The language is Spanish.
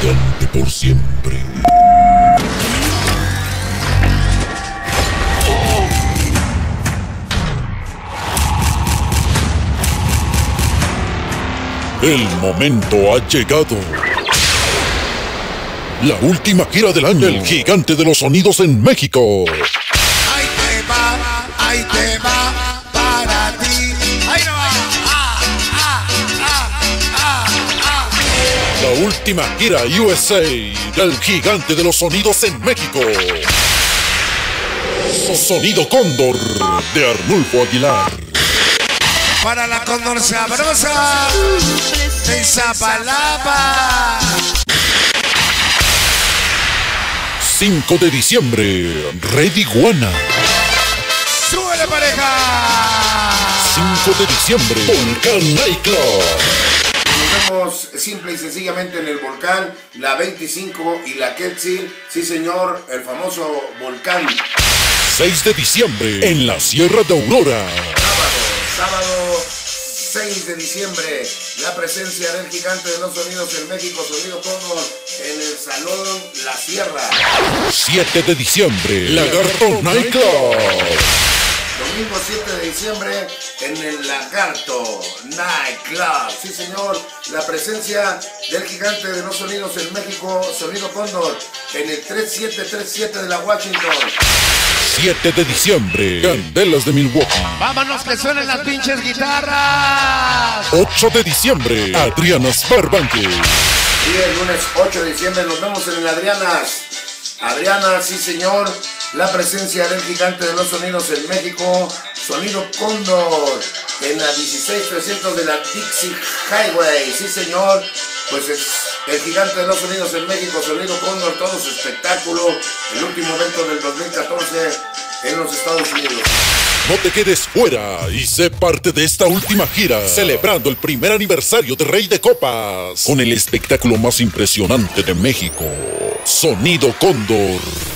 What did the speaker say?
gigante por siempre. El momento ha llegado. La última gira del año. El gigante de los sonidos en México. Ahí te va, ahí te va, para ti. La última gira USA del gigante de los sonidos en México. Sonido Cóndor de Arnulfo Aguilar. Para la condor sabrosa de Izapalapa. 5 de diciembre, Red Iguana. ¡Súbele pareja! 5 de diciembre, Volcán Nightclub. Simple y sencillamente en el volcán, la 25 y la Quetzil. Sí, señor, el famoso volcán. 6 de diciembre, en la Sierra de Aurora. Sábado, sábado 6 de diciembre, la presencia del gigante de los sonidos en México, Sonido Cóndor, en el Salón La Sierra. 7 de diciembre, Lagarto Nightclub. Domingo 7 de diciembre en el Lagarto Night Club. Sí, señor, la presencia del gigante de los sonidos en México, Sonido Cóndor, en el 3737 de la Washington. 7 de diciembre, Candelas de Milwaukee. ¡Vámonos que suenen las pinches guitarras! 8 de diciembre, Adrianas Barbanque. Y el lunes 8 de diciembre nos vemos en el Adrianas. Adriana, sí señor, la presencia del gigante de los sonidos en México, Sonido Cóndor, en la 16300 de la Dixie Highway, sí señor, pues es el gigante de los sonidos en México, Sonido Cóndor, todo su espectáculo, el último evento del 2014 en los Estados Unidos. No te quedes fuera y sé parte de esta última gira, celebrando el primer aniversario de Rey de Copas, con el espectáculo más impresionante de México, Sonido Cóndor.